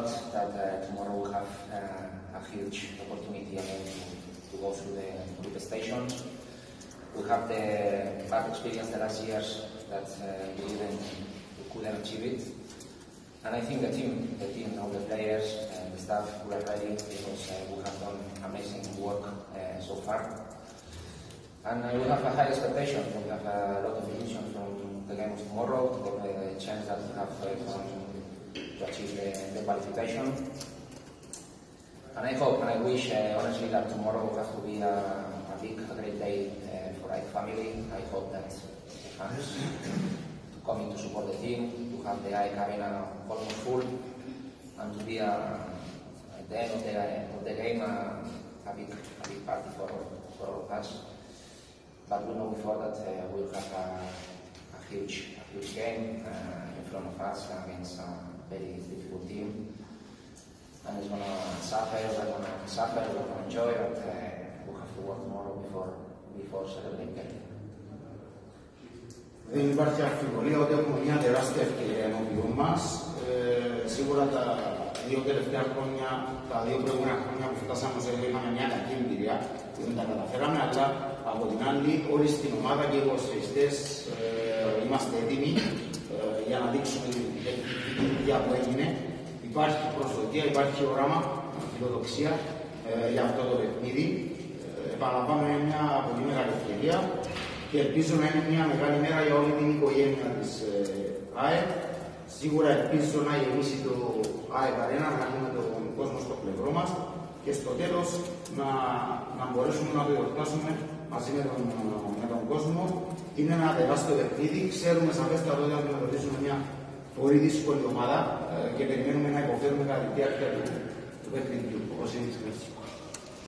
that uh, tomorrow we have uh, a huge opportunity to, to go through the group stations. We have the bad experience the last years that uh, we didn't we couldn't achieve it. And I think the team, the team, all the players, and the staff, are ready because uh, we have done amazing work uh, so far. And uh, we have a high expectation. We have a lot of illusion from the game of tomorrow, the, the chance that we have uh, from, to achieve the, the qualification. And I hope and I wish, uh, honestly, that tomorrow has to be a, a big, a great day uh, for our family. I hope that fans to come in to support the team, to have the IC Arena almost full, and to be a, at the end of the, of the game a, a, big, a big party for, for all of us. But we know before that uh, we'll have a, a huge, a huge game uh, in front of us against a very difficult team. And it's gonna suffer, we're gonna suffer, we're gonna enjoy, but uh, we have to work tomorrow before, before celebrating. Δεν υπάρχει αμφιβολία ότι έχουμε μια τεράστια ευκαιρία ενώπιον μας. Ε, σίγουρα τα δύο τελευταία χρόνια, τα δύο προηγούμενα χρόνια που φτάσαμε σε είχαμε μια κακή εμπειρία που δεν τα καταφέραμε, αλλά από την άλλη, όλοι στην ομάδα και οι υποσχεστές ε, είμαστε έτοιμοι ε, για να δείξουμε την δουλειά που έγινε. Υπάρχει προσδοκία, υπάρχει όραμα, φιλοδοξία ε, για αυτό το παιχνίδι. Ε, επαναλαμβάνω, είναι μια πολύ μεγάλη ευκαιρία και ελπίζω να είναι μια μεγάλη μέρα για όλη την οικογένεια της ε, ΑΕΠ. Σίγουρα ελπίζω να γεμίσει το ΑΕΠ Αρένα, να έχουμε τον κόσμο στο πλευρό μας και στο τέλος να, να μπορέσουμε να το εορτάσουμε μαζί με τον, με τον κόσμο. Είναι ένα τεράστιο παιχνίδι. Ξέρουμε σαφέστατα ότι αντιμετωπίζουμε μια πολύ δύσκολη ομάδα ε, και περιμένουμε να υποφέρουμε κατά τη διάρκεια του, του παιχνιδιού. Όπως είναι